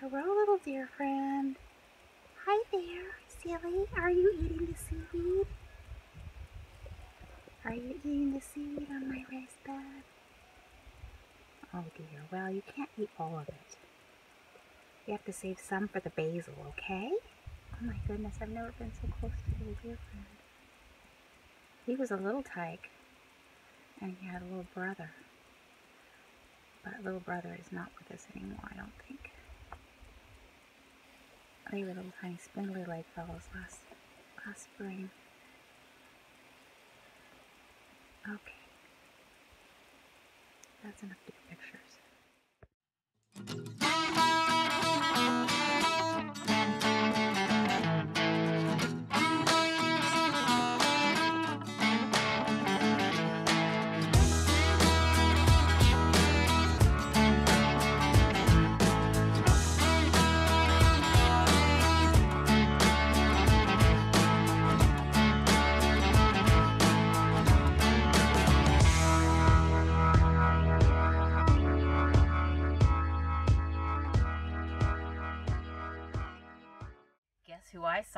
Hello, little deer friend. Hi there, silly. Are you eating the seaweed? Are you eating the seaweed on my raised bed? Oh dear, well, you can't eat all of it. You have to save some for the basil, okay? Oh my goodness, I've never been so close to a little deer friend. He was a little tyke, and he had a little brother. But little brother is not with us anymore, I don't think. They were little tiny spindly leg fellows last last spring. Okay. That's enough to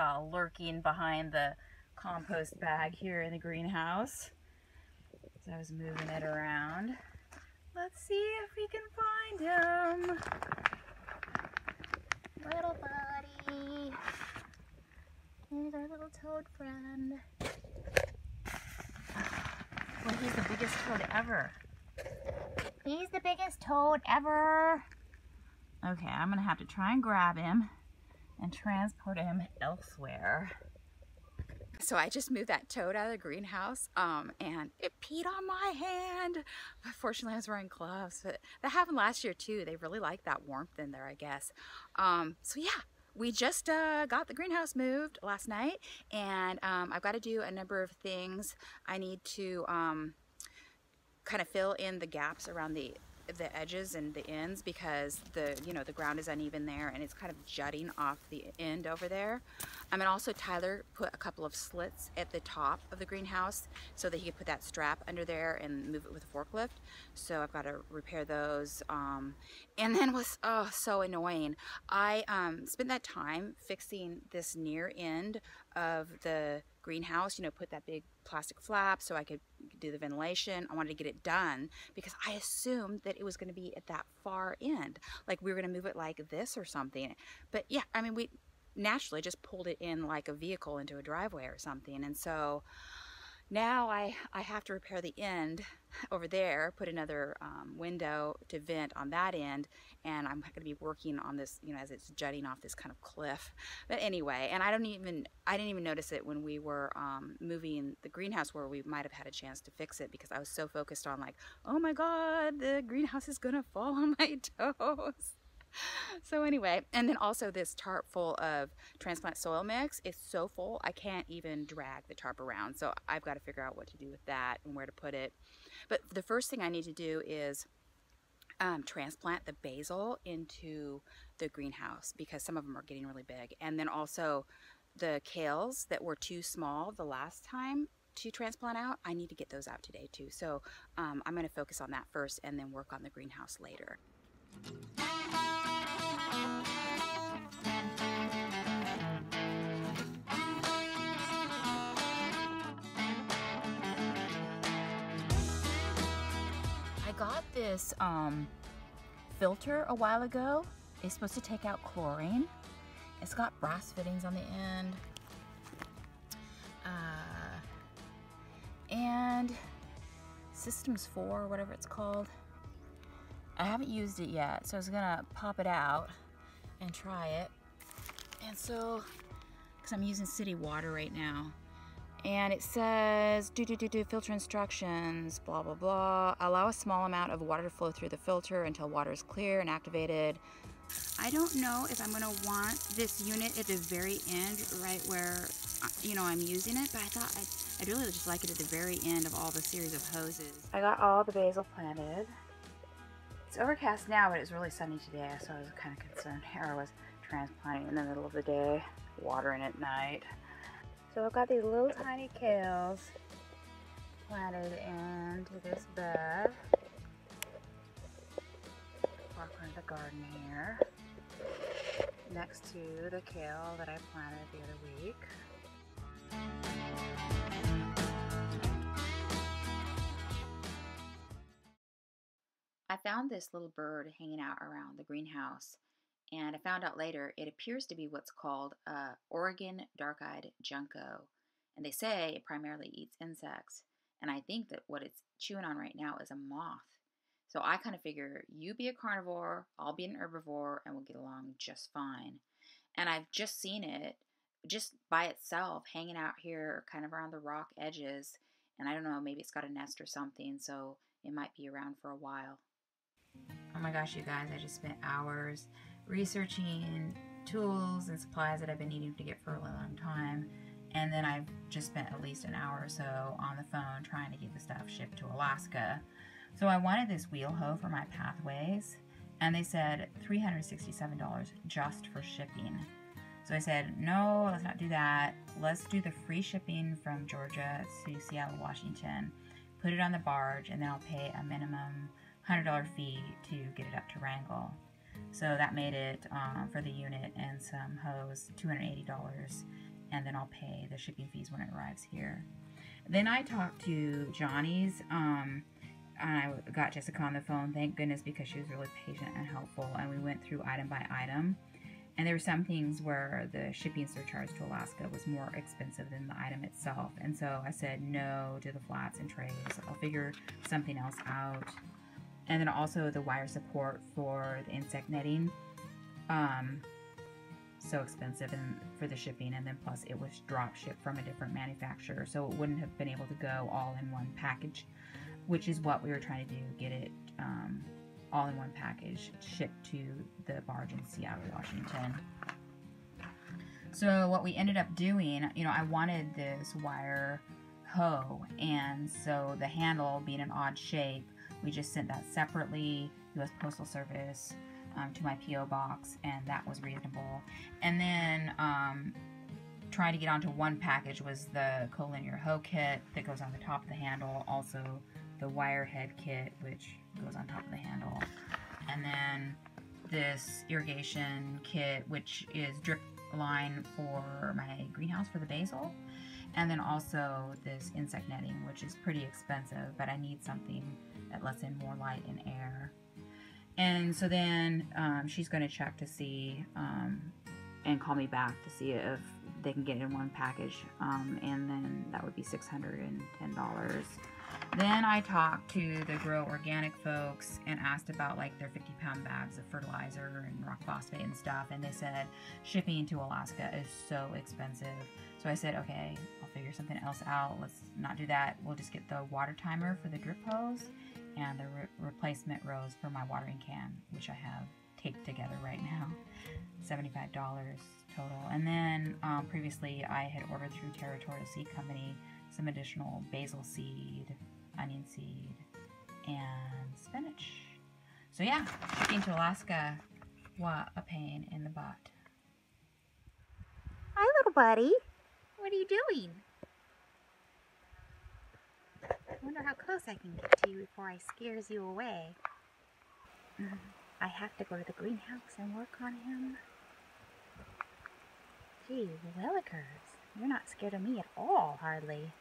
saw lurking behind the compost bag here in the greenhouse? As I was moving it around. Let's see if we can find him. Little buddy. Here's our little toad friend. Well, he's the biggest toad ever. He's the biggest toad ever. Okay, I'm gonna have to try and grab him and transport him elsewhere. So I just moved that toad out of the greenhouse um, and it peed on my hand. But fortunately I was wearing gloves. But that happened last year too. They really like that warmth in there, I guess. Um, so yeah, we just uh, got the greenhouse moved last night and um, I've got to do a number of things. I need to um, kind of fill in the gaps around the the edges and the ends because the you know the ground is uneven there and it's kind of jutting off the end over there. I mean also Tyler put a couple of slits at the top of the greenhouse so that he could put that strap under there and move it with a forklift. So I've got to repair those. Um, and then was oh so annoying. I um, spent that time fixing this near end of the greenhouse, you know, put that big plastic flap so I could do the ventilation. I wanted to get it done because I assumed that it was going to be at that far end. Like we were going to move it like this or something. But yeah, I mean, we naturally just pulled it in like a vehicle into a driveway or something. And so now I, I have to repair the end over there, put another um, window to vent on that end, and I'm going to be working on this, you know, as it's jutting off this kind of cliff. But anyway, and I don't even, I didn't even notice it when we were um, moving the greenhouse where we might have had a chance to fix it because I was so focused on like, oh my God, the greenhouse is going to fall on my toes so anyway, and then also this tarp full of transplant soil mix is so full I can't even drag the tarp around. So I've got to figure out what to do with that and where to put it. But the first thing I need to do is um, transplant the basil into the greenhouse because some of them are getting really big. And then also the kales that were too small the last time to transplant out, I need to get those out today too. So um, I'm going to focus on that first and then work on the greenhouse later. Got this um, filter a while ago. It's supposed to take out chlorine. It's got brass fittings on the end. Uh, and Systems 4, or whatever it's called. I haven't used it yet, so I was gonna pop it out and try it. And so, because I'm using city water right now, and it says do do do do filter instructions blah blah blah. Allow a small amount of water to flow through the filter until water is clear and activated. I don't know if I'm gonna want this unit at the very end right where uh, you know I'm using it but I thought I'd, I'd really just like it at the very end of all the series of hoses. I got all the basil planted. It's overcast now but it's really sunny today so I was kind of concerned. Here I was transplanting in the middle of the day watering at night so I've got these little tiny kales planted into this bed. Walk around the garden here. next to the kale that I planted the other week. I found this little bird hanging out around the greenhouse, and I found out later it appears to be what's called a Oregon dark-eyed junco, and they say it primarily eats insects. And I think that what it's chewing on right now is a moth. So I kind of figure you be a carnivore, I'll be an herbivore, and we'll get along just fine. And I've just seen it just by itself hanging out here kind of around the rock edges. And I don't know, maybe it's got a nest or something, so it might be around for a while. Oh my gosh, you guys, I just spent hours researching tools and supplies that I've been needing to get for a long time. And then I've just spent at least an hour or so on the phone trying to get the stuff shipped to Alaska. So I wanted this wheel hoe for my pathways, and they said $367 just for shipping. So I said, no, let's not do that. Let's do the free shipping from Georgia to Seattle, Washington. Put it on the barge, and then I'll pay a minimum $100 fee to get it up to Wrangell. So that made it um, for the unit and some hose $280 and then I'll pay the shipping fees when it arrives here. Then I talked to Johnny's. Um, and I got Jessica on the phone, thank goodness, because she was really patient and helpful. And we went through item by item. And there were some things where the shipping surcharge to Alaska was more expensive than the item itself. And so I said no to the flats and trays. I'll figure something else out. And then also the wire support for the insect netting. Um, so expensive and for the shipping and then plus it was drop shipped from a different manufacturer so it wouldn't have been able to go all in one package which is what we were trying to do get it um, all in one package shipped to the barge in Seattle, Washington. So what we ended up doing, you know, I wanted this wire hoe and so the handle being an odd shape, we just sent that separately, US Postal Service um, to my P.O. box, and that was reasonable. And then um, trying to get onto one package was the collinear hoe kit that goes on the top of the handle, also the wire head kit, which goes on top of the handle, and then this irrigation kit, which is drip line for my greenhouse for the basil. And then also this insect netting, which is pretty expensive, but I need something that lets in more light and air. And so then um, she's going to check to see um, and call me back to see if they can get it in one package. Um, and then that would be $610. Then I talked to the Grow Organic folks and asked about like their 50 pound bags of fertilizer and rock phosphate and stuff. And they said shipping to Alaska is so expensive. So I said, okay, I'll figure something else out. Let's not do that. We'll just get the water timer for the drip hose and the re replacement rose for my watering can, which I have taped together right now. $75 total. And then um, previously I had ordered through Territorial Seed Company some additional basil seed, onion seed, and spinach. So yeah, shipping to Alaska, what a pain in the butt. Hi little buddy. What are you doing? Wonder how close I can get to you before I scares you away. Mm, I have to go to the greenhouse and work on him. Gee, Willikers, you're not scared of me at all, hardly.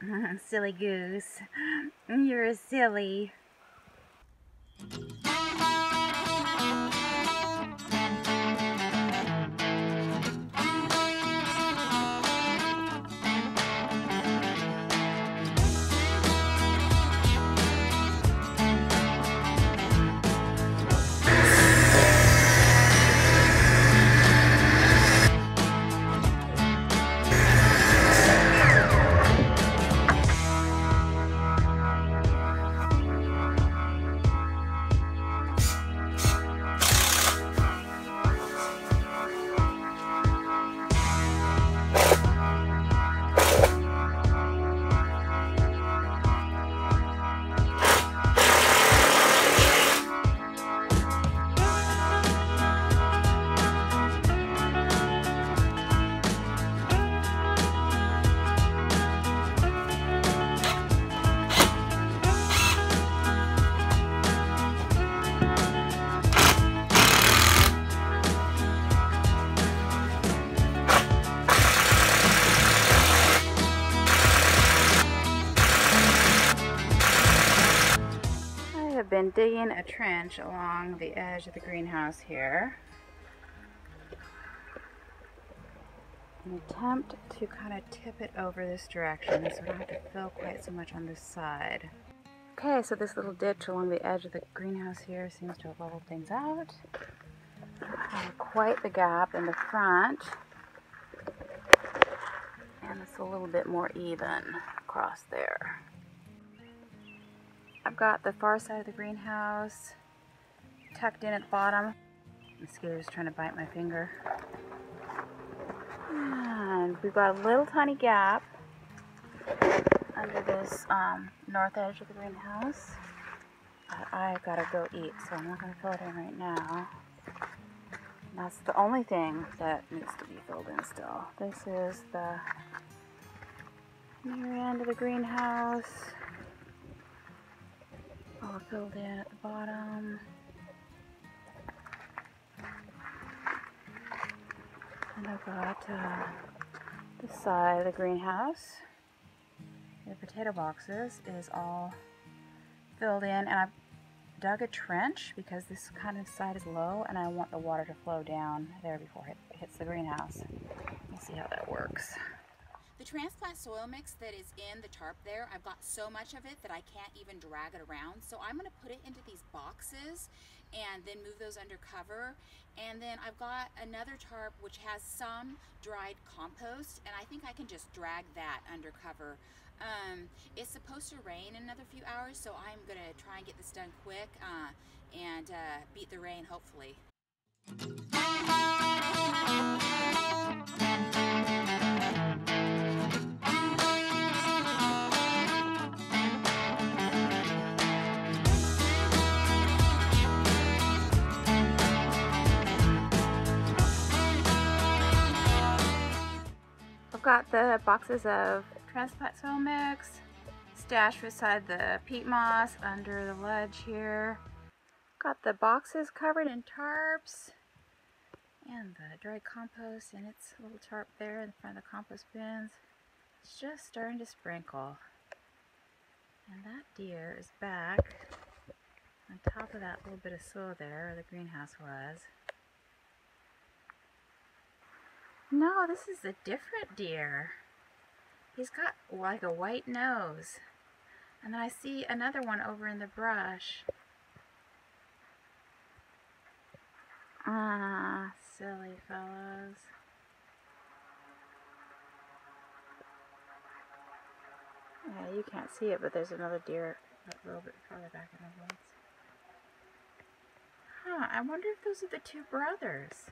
silly goose. You're silly. Been digging a trench along the edge of the greenhouse here. An attempt to kind of tip it over this direction so I don't have to fill quite so much on this side. Okay, so this little ditch along the edge of the greenhouse here seems to have leveled things out. quite the gap in the front. And it's a little bit more even across there. I've got the far side of the greenhouse tucked in at the bottom. The mosquito's trying to bite my finger. And we've got a little tiny gap under this um, north edge of the greenhouse. But I gotta go eat, so I'm not gonna fill it in right now. that's the only thing that needs to be filled in still. This is the near end of the greenhouse. All filled in at the bottom. And I've got uh, the side of the greenhouse. The potato boxes is all filled in and I've dug a trench because this kind of side is low and I want the water to flow down there before it hits the greenhouse. We'll see how that works. The transplant soil mix that is in the tarp there, I've got so much of it that I can't even drag it around. So I'm gonna put it into these boxes and then move those under cover. And then I've got another tarp which has some dried compost and I think I can just drag that under cover. Um, it's supposed to rain in another few hours, so I'm gonna try and get this done quick uh, and uh, beat the rain hopefully. I've got the boxes of transplant soil mix stashed beside the peat moss under the ledge here. Got the boxes covered in tarps and the dry compost in its little tarp there in front of the compost bins. It's just starting to sprinkle. And that deer is back on top of that little bit of soil there where the greenhouse was. No, this is a different deer. He's got like a white nose. And then I see another one over in the brush. Ah, silly fellows. Yeah, you can't see it, but there's another deer a little bit farther back in the woods. Huh, I wonder if those are the two brothers.